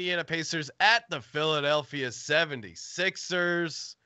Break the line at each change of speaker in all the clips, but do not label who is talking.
Indiana Pacers at the Philadelphia 76ers.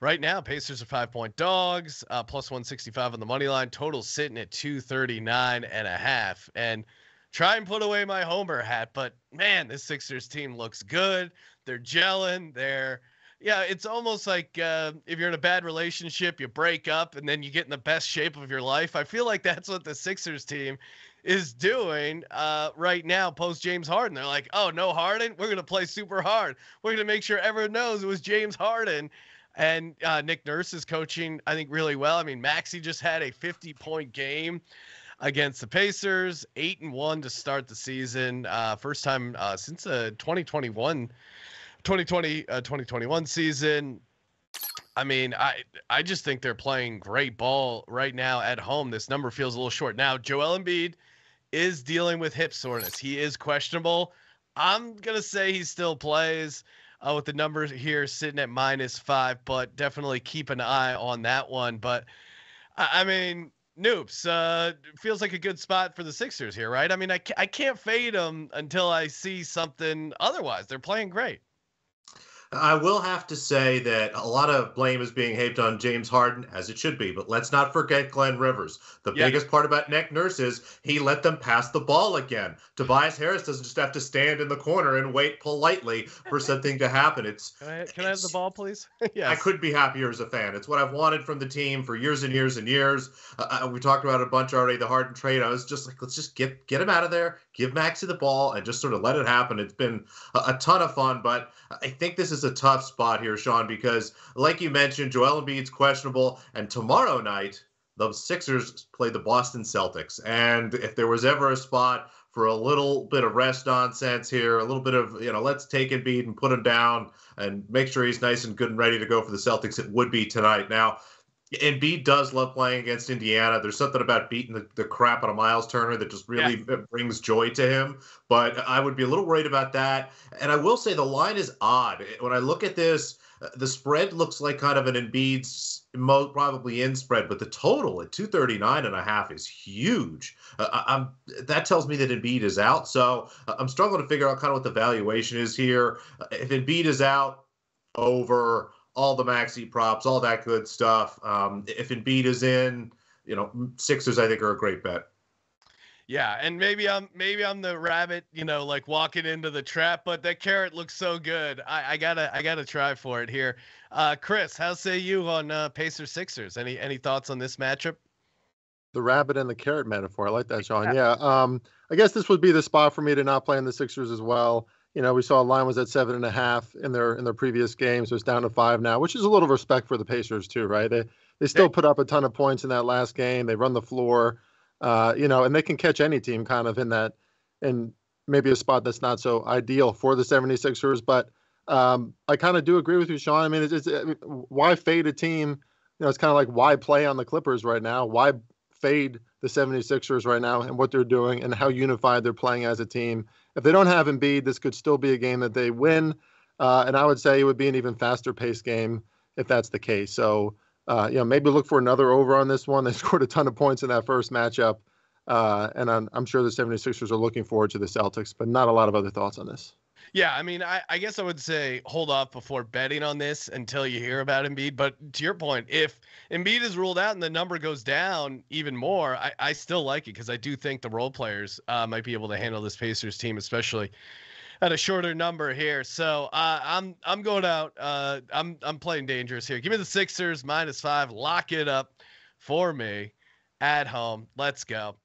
Right now, Pacers are five point dogs, uh, plus 165 on the money line. Total sitting at 239 and a half. And try and put away my Homer hat, but man, this Sixers team looks good. They're gelling. They're yeah, it's almost like uh, if you're in a bad relationship, you break up and then you get in the best shape of your life. I feel like that's what the Sixers team is doing uh, right now post James Harden. They're like, oh, no Harden? We're going to play super hard. We're going to make sure everyone knows it was James Harden. And uh, Nick Nurse is coaching, I think, really well. I mean, Maxey just had a 50 point game against the Pacers, eight and one to start the season. Uh, first time uh, since the 2021 2020 uh, 2021 season. I mean, I I just think they're playing great ball right now at home. This number feels a little short. Now, Joel Embiid is dealing with hip soreness. He is questionable. I'm gonna say he still plays. Uh, with the numbers here sitting at minus five, but definitely keep an eye on that one. But I, I mean, Noops, uh, feels like a good spot for the Sixers here, right? I mean, I, I can't fade them until I see something otherwise. They're playing great.
I will have to say that a lot of blame is being heaped on James Harden, as it should be. But let's not forget Glenn Rivers. The yeah. biggest part about Nick Nurse is he let them pass the ball again. Tobias Harris doesn't just have to stand in the corner and wait politely for something to happen. It's
can I, can I have the ball, please?
yes. I couldn't be happier as a fan. It's what I've wanted from the team for years and years and years. Uh, uh we talked about a bunch already. The Harden trade. I was just like, let's just get get him out of there, give Maxey the ball, and just sort of let it happen. It's been a, a ton of fun, but I think this is a tough spot here, Sean, because like you mentioned, Joel Embiid's questionable, and tomorrow night the Sixers play the Boston Celtics. And if there was ever a spot for a little bit of rest nonsense here, a little bit of, you know, let's take Embiid and put him down and make sure he's nice and good and ready to go for the Celtics, it would be tonight. Now, Embiid does love playing against Indiana. There's something about beating the, the crap out of Miles Turner that just really yeah. brings joy to him. But I would be a little worried about that. And I will say the line is odd. When I look at this, the spread looks like kind of an Embiid's most probably in spread, but the total at 239 and a half is huge. Uh, I'm, that tells me that Embiid is out. So uh, I'm struggling to figure out kind of what the valuation is here. Uh, if Embiid is out over all the Maxey props, all that good stuff. Um, if Embiid is in, you know, Sixers I think are a great bet.
Yeah, and maybe I'm maybe I'm the rabbit, you know, like walking into the trap, but that carrot looks so good. I, I gotta I gotta try for it here. Uh, Chris, how say you on uh, Pacers Sixers? Any any thoughts on this matchup?
The rabbit and the carrot metaphor. I like that, Sean. Yeah. Um, I guess this would be the spot for me to not play in the Sixers as well. You know, we saw line was at seven and a half in their in their previous game, so it's down to five now, which is a little respect for the Pacers too, right? They they still put up a ton of points in that last game. They run the floor, uh, you know, and they can catch any team kind of in that in maybe a spot that's not so ideal for the 76ers. But um, I kind of do agree with you, Sean. I mean, it's, it's why fade a team? You know, it's kind of like why play on the Clippers right now? Why fade the 76ers right now and what they're doing and how unified they're playing as a team? if they don't have Embiid, this could still be a game that they win. Uh, and I would say it would be an even faster paced game if that's the case. So, uh, you know, maybe look for another over on this one. They scored a ton of points in that first matchup. Uh, and I'm, I'm sure the 76ers are looking forward to the Celtics, but not a lot of other thoughts on this.
Yeah, I mean, I, I guess I would say hold off before betting on this until you hear about Embiid. But to your point, if Embiid is ruled out and the number goes down even more, I, I still like it because I do think the role players uh, might be able to handle this Pacers team, especially at a shorter number here. So uh, I'm I'm going out. Uh, I'm I'm playing dangerous here. Give me the Sixers minus five. Lock it up for me at home. Let's go.